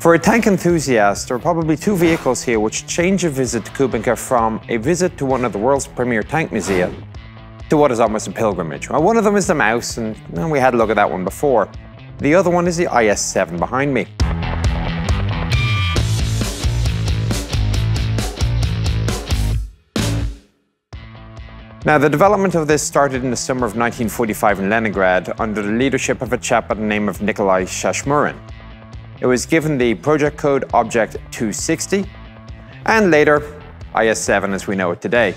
For a tank enthusiast, there are probably two vehicles here which change a visit to Kubinka from a visit to one of the world's premier tank museums to what is almost a pilgrimage. Well, one of them is the Maus, and well, we had a look at that one before. The other one is the IS-7 behind me. Now, the development of this started in the summer of 1945 in Leningrad under the leadership of a chap by the name of Nikolai Shashmurin. It was given the project code Object 260, and later IS-7 as we know it today.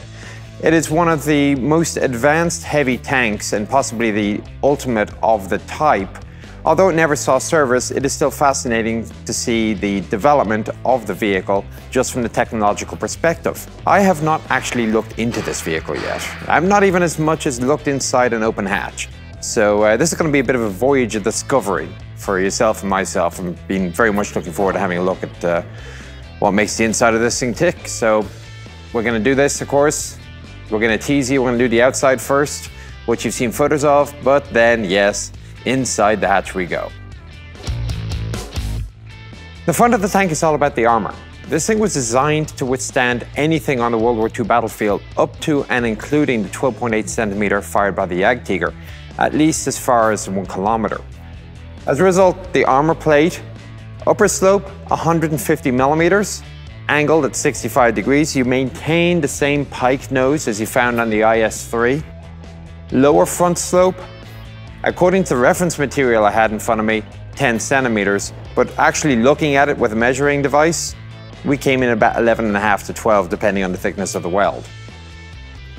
It is one of the most advanced heavy tanks and possibly the ultimate of the type. Although it never saw service, it is still fascinating to see the development of the vehicle just from the technological perspective. I have not actually looked into this vehicle yet. I've not even as much as looked inside an open hatch. So uh, this is going to be a bit of a voyage of discovery for yourself and myself. I'm been very much looking forward to having a look at uh, what makes the inside of this thing tick. So we're going to do this, of course, we're going to tease you. We're to do the outside first, which you've seen photos of, but then, yes, inside the hatch we go. The front of the tank is all about the armor. This thing was designed to withstand anything on the World War II battlefield up to and including the 12.8 centimeter fired by the Jagdtiger, at least as far as one kilometer. As a result, the armor plate, upper slope 150 millimeters, angled at 65 degrees. You maintain the same pike nose as you found on the IS-3. Lower front slope, according to the reference material I had in front of me, 10 centimeters, but actually looking at it with a measuring device, we came in about 11 and a half to 12, depending on the thickness of the weld.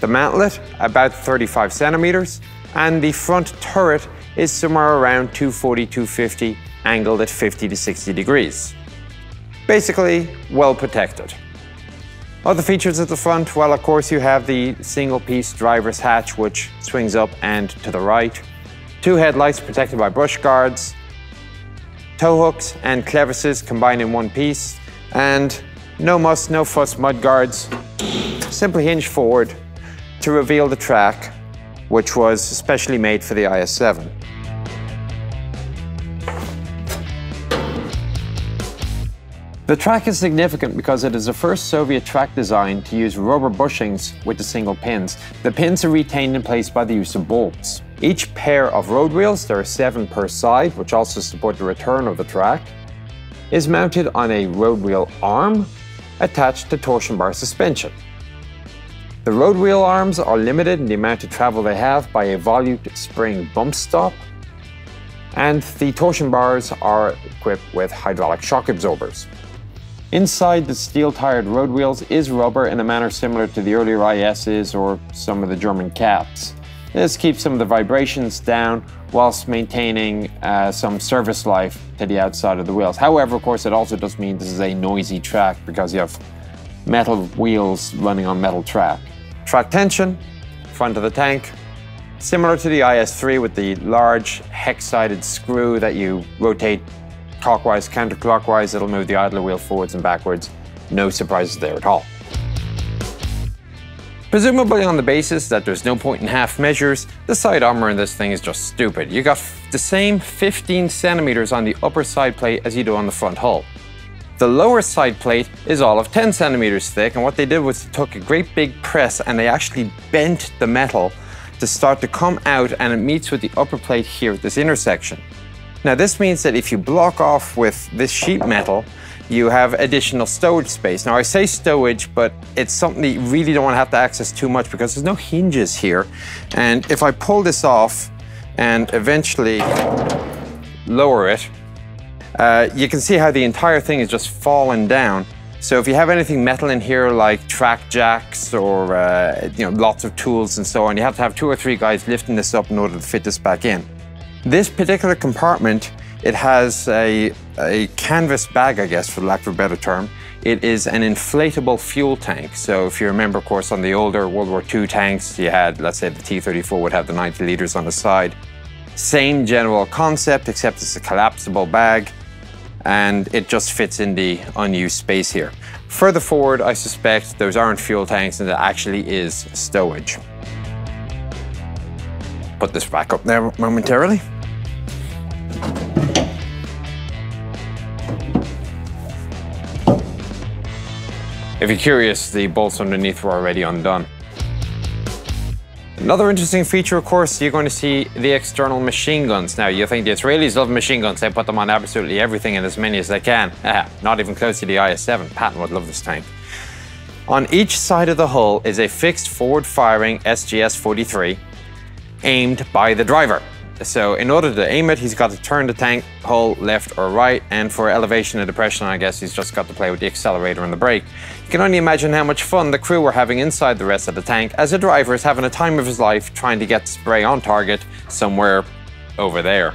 The mantlet, about 35 centimeters, and the front turret is somewhere around 240, 250, angled at 50 to 60 degrees. Basically, well protected. Other features at the front, well, of course, you have the single-piece driver's hatch, which swings up and to the right. Two headlights protected by brush guards. Tow hooks and clevises combined in one piece. And no muss, no fuss mud guards. Simply hinge forward to reveal the track, which was specially made for the IS-7. The track is significant because it is the first Soviet track design to use rubber bushings with the single pins. The pins are retained in place by the use of bolts. Each pair of road wheels, there are seven per side, which also support the return of the track, is mounted on a road wheel arm attached to torsion bar suspension. The road wheel arms are limited in the amount of travel they have by a volute spring bump stop, and the torsion bars are equipped with hydraulic shock absorbers. Inside the steel-tired road wheels is rubber in a manner similar to the earlier ISs or some of the German cats. This keeps some of the vibrations down whilst maintaining uh, some service life to the outside of the wheels. However, of course, it also does mean this is a noisy track because you have metal wheels running on metal track. Track tension, front of the tank, similar to the IS-3 with the large hex-sided screw that you rotate clockwise, counterclockwise, it'll move the idler wheel forwards and backwards. No surprises there at all. Presumably on the basis that there's no point in half measures, the side armor in this thing is just stupid. You got the same 15 centimeters on the upper side plate as you do on the front hull. The lower side plate is all of 10 centimeters thick, and what they did was they took a great big press and they actually bent the metal to start to come out and it meets with the upper plate here at this intersection. Now this means that if you block off with this sheet metal, you have additional stowage space. Now I say stowage, but it's something that you really don't want to have to access too much because there's no hinges here. And if I pull this off and eventually lower it, uh, you can see how the entire thing is just falling down. So if you have anything metal in here like track jacks or uh, you know lots of tools and so on, you have to have two or three guys lifting this up in order to fit this back in. This particular compartment, it has a, a canvas bag, I guess, for lack of a better term. It is an inflatable fuel tank. So if you remember, of course, on the older World War II tanks, you had, let's say the T-34 would have the 90 liters on the side. Same general concept, except it's a collapsible bag and it just fits in the unused space here. Further forward, I suspect those aren't fuel tanks and it actually is stowage. Put this back up there momentarily. If you're curious, the bolts underneath were already undone. Another interesting feature, of course, you're going to see the external machine guns. Now, you think the Israelis love machine guns, they put them on absolutely everything and as many as they can. Not even close to the IS-7. Patton would love this tank. On each side of the hull is a fixed forward-firing SGS-43 aimed by the driver. So in order to aim it, he's got to turn the tank hull left or right, and for elevation and depression, I guess he's just got to play with the accelerator and the brake. Can only imagine how much fun the crew were having inside the rest of the tank, as the driver is having a time of his life trying to get spray on target somewhere over there.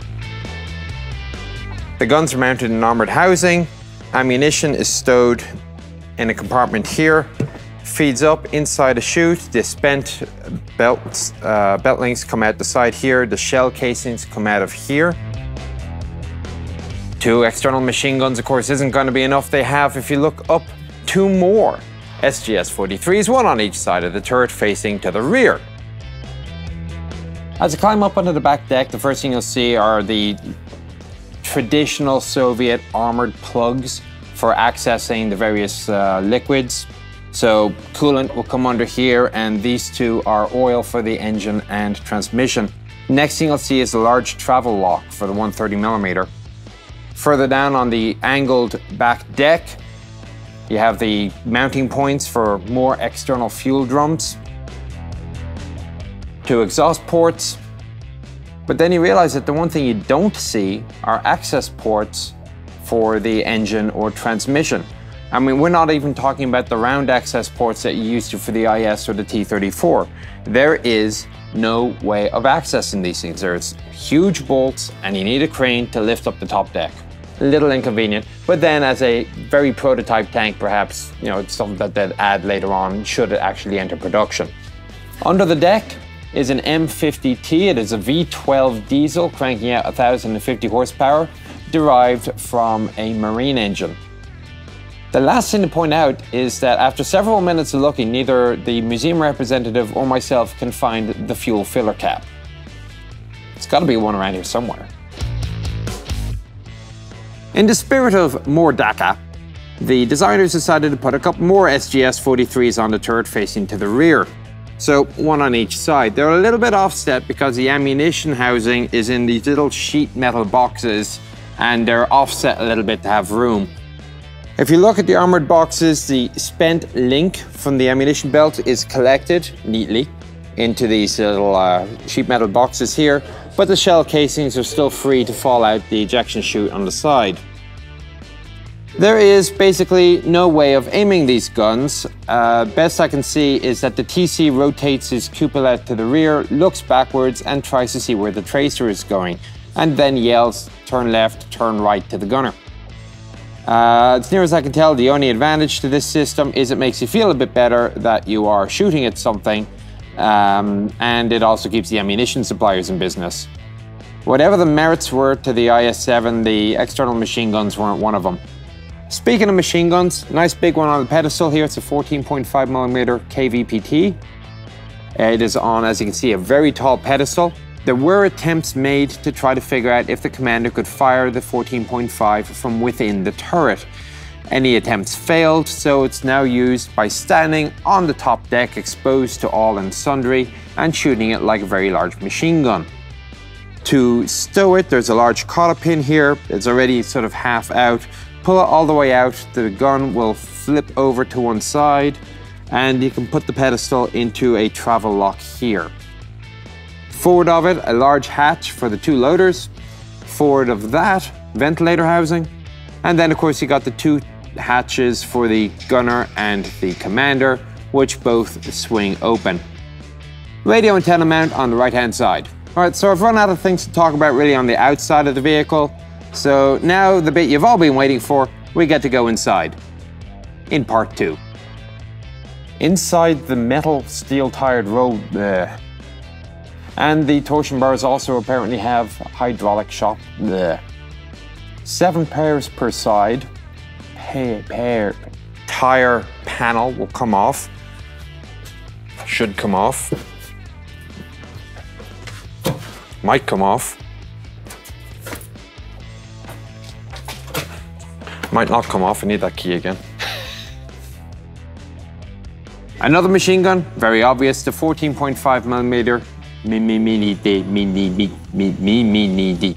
The guns are mounted in armored housing, ammunition is stowed in a compartment here, feeds up inside a chute. The spent belts, uh, belt links come out the side here. The shell casings come out of here. Two external machine guns, of course, isn't going to be enough. They have, if you look up, two more SGS-43s, one on each side of the turret facing to the rear. As you climb up onto the back deck, the first thing you'll see are the traditional Soviet armored plugs for accessing the various uh, liquids. So coolant will come under here and these two are oil for the engine and transmission. Next thing you'll see is a large travel lock for the 130 millimeter. Further down on the angled back deck, you have the mounting points for more external fuel drums, two exhaust ports, but then you realize that the one thing you don't see are access ports for the engine or transmission. I mean, we're not even talking about the round access ports that you used to for the IS or the T-34. There is no way of accessing these things. There's huge bolts and you need a crane to lift up the top deck. A little inconvenient, but then as a very prototype tank, perhaps, you know, it's something that they'd add later on should it actually enter production. Under the deck is an M50T. It is a V12 diesel cranking out 1,050 horsepower derived from a marine engine. The last thing to point out is that after several minutes of looking, neither the museum representative or myself can find the fuel filler cap. It's got to be one around here somewhere. In the spirit of more dakka, the designers decided to put a couple more SGS-43s on the turret facing to the rear. So one on each side. They're a little bit offset because the ammunition housing is in these little sheet metal boxes and they're offset a little bit to have room. If you look at the armored boxes, the spent link from the ammunition belt is collected neatly into these little uh, sheet metal boxes here, but the shell casings are still free to fall out the ejection chute on the side. There is basically no way of aiming these guns. Uh, best I can see is that the TC rotates his cupola to the rear, looks backwards and tries to see where the tracer is going, and then yells, turn left, turn right to the gunner. Uh, as near as I can tell, the only advantage to this system is it makes you feel a bit better that you are shooting at something, um, and it also keeps the ammunition suppliers in business. Whatever the merits were to the IS-7, the external machine guns weren't one of them. Speaking of machine guns, nice big one on the pedestal here. It's a 14.5mm KPVT. It is on, as you can see, a very tall pedestal. There were attempts made to try to figure out if the commander could fire the 14.5 from within the turret. Any attempts failed, so it's now used by standing on the top deck exposed to all and sundry and shooting it like a very large machine gun. To stow it, there's a large cotter pin here. It's already sort of half out. Pull it all the way out, the gun will flip over to one side and you can put the pedestal into a travel lock here. Forward of it, a large hatch for the two loaders. Forward of that, ventilator housing. And then of course you got the two hatches for the gunner and the commander, which both swing open. Radio antenna mount on the right hand side. All right, so I've run out of things to talk about really on the outside of the vehicle. So now the bit you've all been waiting for, we get to go inside in part two. Inside the metal steel tired road, uh, and the torsion bars also apparently have hydraulic shock. Bleh. Seven pairs per side. Pair. Tire panel will come off. Should come off. Might come off. Might not come off. I need that key again. Another machine gun, very obvious, the 14.5 millimeter Mini Mini D Mini Mini Mini D.